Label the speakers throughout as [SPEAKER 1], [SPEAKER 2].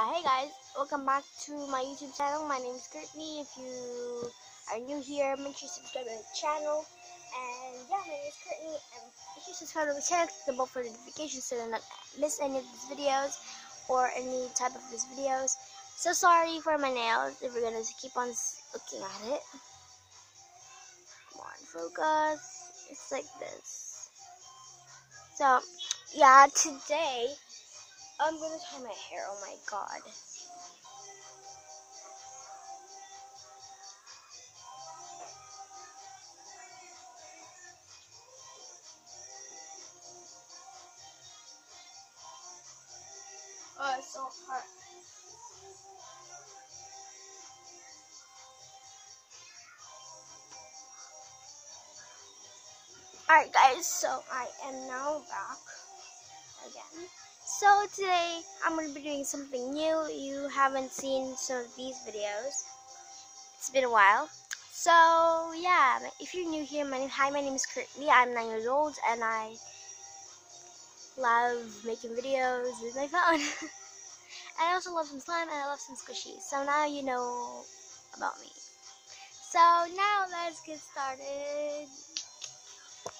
[SPEAKER 1] yeah, hey guys, welcome back to my YouTube channel. My name is Courtney. If you are new here, make sure you subscribe to the channel. And yeah, my name is Courtney. And if you subscribe to the channel, click the bell for notifications so you don't miss any of these videos or any type of these videos. So sorry for my nails if we're gonna keep on looking at it. Come on, focus. It's like this. So yeah, today I'm gonna tie my hair. Oh my god. Oh, it's so hot. Alright guys, so I am now back again. So today I'm going to be doing something new. You haven't seen some of these videos. It's been a while. So yeah, if you're new here, my name, hi, my name is Courtney. I'm nine years old and I love making videos with my phone. and I also love some slime and I love some squishies. So now you know about me. So now let's get started.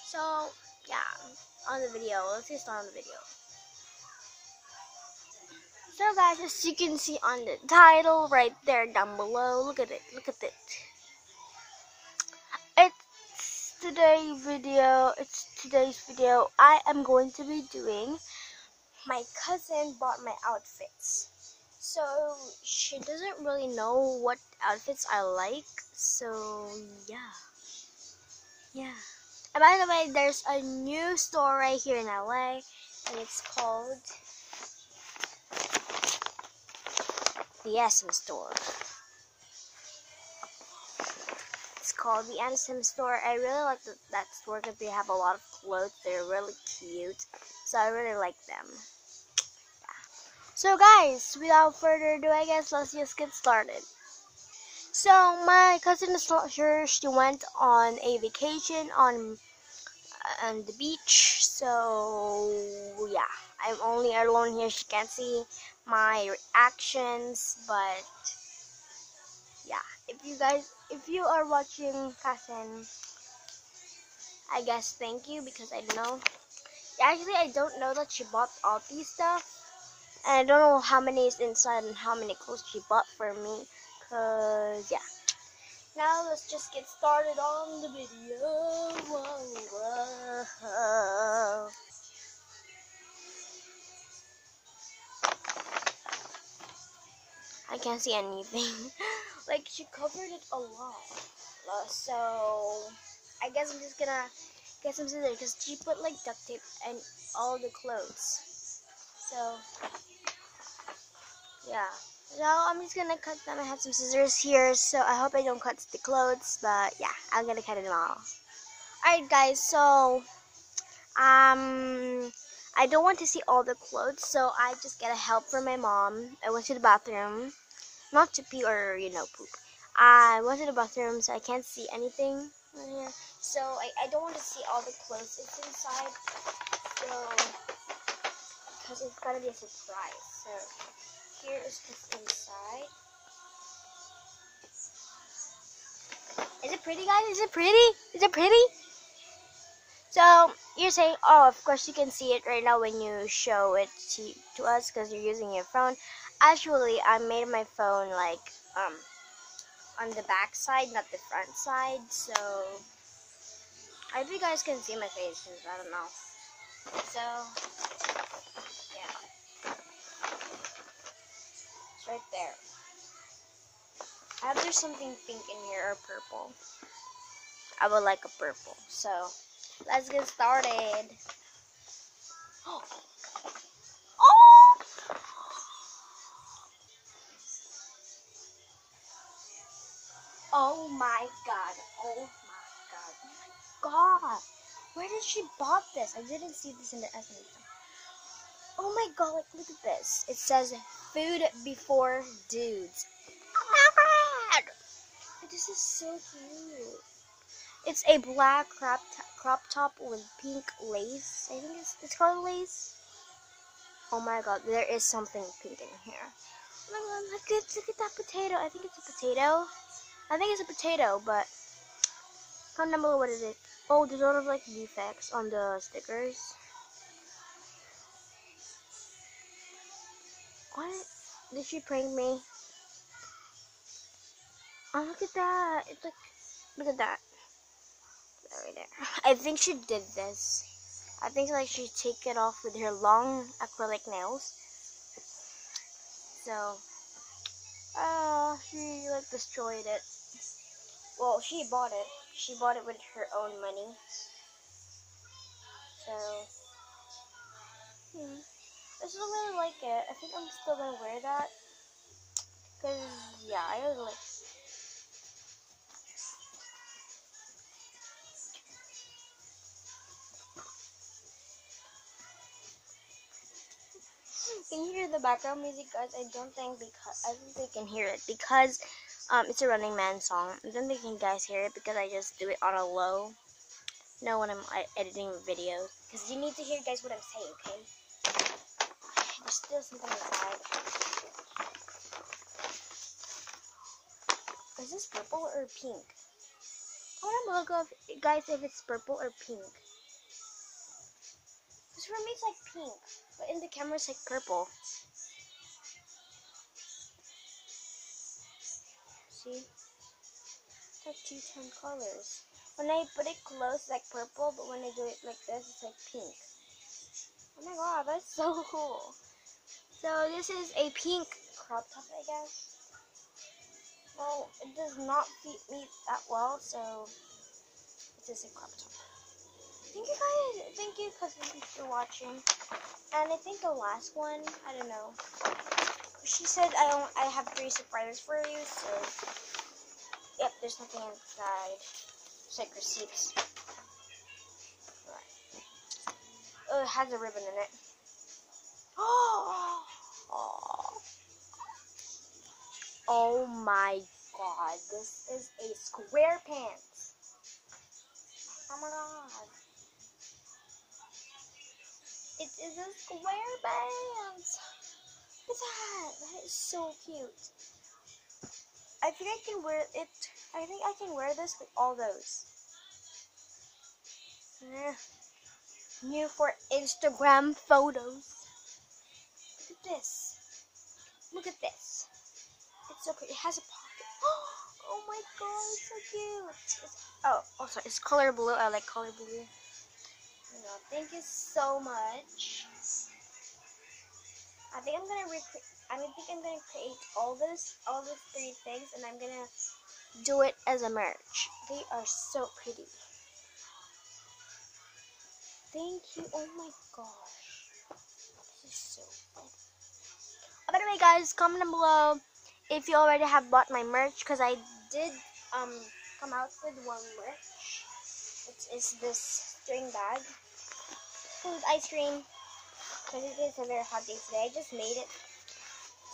[SPEAKER 1] So yeah, on the video, let's get started on the video. So guys, as you can see on the title right there down below, look at it, look at it. It's today's video, it's today's video. I am going to be doing, my cousin bought my outfits. So she doesn't really know what outfits I like, so yeah. Yeah. And by the way, there's a new store right here in LA, and it's called the SM store. It's called the SM store. I really like the, that store because they have a lot of clothes. They're really cute. So I really like them. Yeah. So guys, without further ado, I guess let's just get started. So my cousin is not sure she went on a vacation on on the beach. So yeah, I'm only alone here. She can't see my reactions but yeah. If you guys if you are watching cousin I guess thank you because I don't know actually I don't know that she bought all these stuff and I don't know how many is inside and how many clothes she bought for me cause yeah. Now let's just get started on the video I can't see anything. like, she covered it a lot. Uh, so, I guess I'm just gonna get some scissors because she put like duct tape and all the clothes. So, yeah. So, I'm just gonna cut them. I have some scissors here, so I hope I don't cut the clothes, but yeah, I'm gonna cut it all. Alright, guys, so, um, I don't want to see all the clothes, so I just get a help from my mom. I went to the bathroom not to pee or you know poop. I went to the bathroom, so I can't see anything here. So I, I don't want to see all the clothes. It's inside, so because it's gonna be a surprise. So here is what's inside. Is it pretty, guys? Is it pretty? Is it pretty? So you're saying, oh, of course you can see it right now when you show it to, to us because you're using your phone. Actually, I made my phone like um on the back side, not the front side. So I hope you guys can see my face because I don't know. So yeah, it's right there. I hope there's something pink in here or purple. I would like a purple. So let's get started. Oh my god. Oh my god. Oh my god. Where did she bought this? I didn't see this in the essence. Oh my god, like, look at this. It says food before dudes. Oh this is so cute. It's a black crop, crop top with pink lace. I think it's, it's called lace. Oh my god, there is something pink in here. Oh my god, look at, look at that potato. I think it's a potato. I think it's a potato, but comment down below what it is. Oh, there's a lot of like defects on the stickers. What? Did she prank me? Oh, look at that. It's like, look at that. Right there. I think she did this. I think like she take it off with her long acrylic nails. So, uh, she like destroyed it. Well, she bought it. She bought it with her own money. So, hmm. I still really like it. I think I'm still gonna wear that. Cause yeah, I really like Can you hear the background music, guys? I don't think because I don't think you can hear it because um, it's a Running Man song. I don't think you guys hear it because I just do it on a low. No, when I'm editing videos, because you need to hear, guys, what I'm saying. Okay? There's still something inside. Is this purple or pink? I want to look up, guys, if it's purple or pink. Because for me, it's like pink. But in the camera, it's like purple. See? It's like two tone colors. When I put it close, it's like purple, but when I do it like this, it's like pink. Oh my god, that's so cool. So this is a pink crop top, I guess. Well, it does not fit me that well, so it's just a crop top. Thank you guys, thank you cousins for watching. And I think the last one, I don't know. She said I don't, I have three surprises for you, so yep, there's nothing inside. Like receipts. Right. Oh, it has a ribbon in it. Oh, oh, my god, this is a square pants. Oh my god. It is a square band. What's that? That is so cute. I think I can wear it. I think I can wear this with all those. Eh. New for Instagram photos. Look at this. Look at this. It's so pretty. It has a pocket. Oh my god, it's so cute. It's, oh, also. It's color blue. I like color blue. Thank you so much. I think I'm gonna recreate. I think I'm gonna create all this, all these three things, and I'm gonna do it as a merch. They are so pretty. Thank you. Oh my gosh, this is so good. Oh, by the way, guys, comment down below if you already have bought my merch, because I did um come out with one merch. It's, it's this string bag food ice cream because it is a very hot day today. I just made it.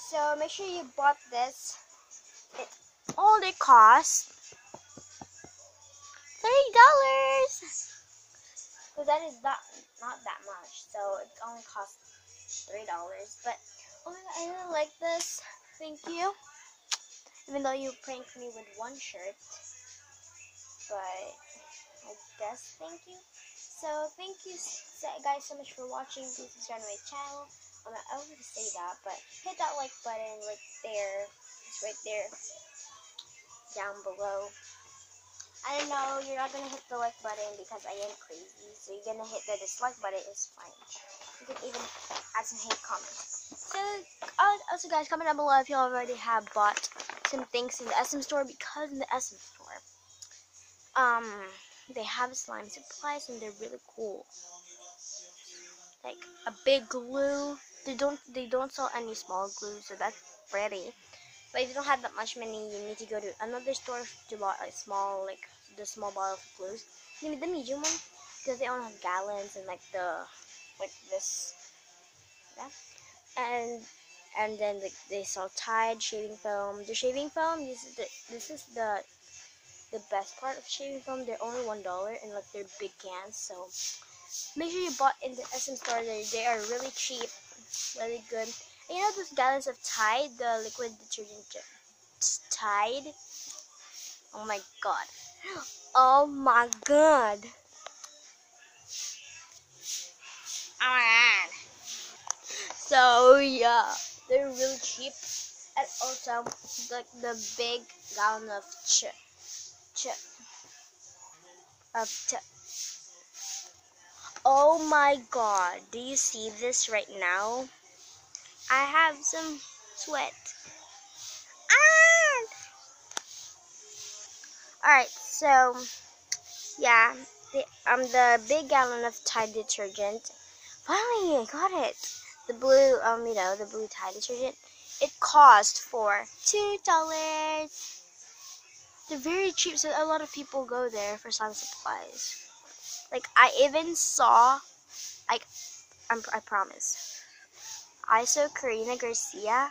[SPEAKER 1] So make sure you bought this. It only cost thirty dollars. So that is not not that much. So it only costs three dollars. But oh my god, I really like this. Thank you. Even though you pranked me with one shirt. But I guess thank you. So thank you guys so much for watching. Please subscribe to my channel. I'm not over to say that, but hit that like button right there. It's right there down below. I know you're not gonna hit the like button because I am crazy, so you're gonna hit the dislike button. It's fine. You can even add some hate comments. So uh, also, guys, comment down below if you already have bought some things in the SM store because in the SM store, um they have slime supplies and they're really cool. Like a big glue. They don't they don't sell any small glue, so that's pretty. But if you don't have that much money, you need to go to another store to buy a small like the small bottle of glues. Maybe the medium one because they only have gallons and like the like this. Yeah. And and then the, they sell Tide shaving foam. The shaving foam, this is the this is the the best part of shaving foam. They're only one dollar and like they're big cans. So make sure you bought in the SM store. They they are really cheap, really good. You know those gallons of Tide, the liquid detergent Tide? Oh my god. Oh my god. Oh my god. So yeah, they're really cheap. And also like the big gallon of of Oh my god, do you see this right now? I have some sweat. Ah! Alright, so yeah, the um the big gallon of Tide detergent. Finally, I got it. The blue um you know the blue Tide detergent. It cost for two dollars. They're very cheap, so a lot of people go there for some supplies. Like I even saw, like I'm, I promise, I saw Karina Garcia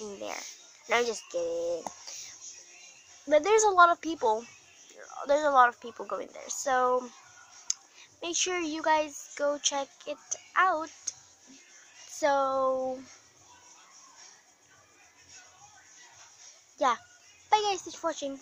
[SPEAKER 1] in there. No, I'm just kidding. But there's a lot of people. There's a lot of people going there. So make sure you guys go check it out. So yeah. Bye guys, thanks for watching.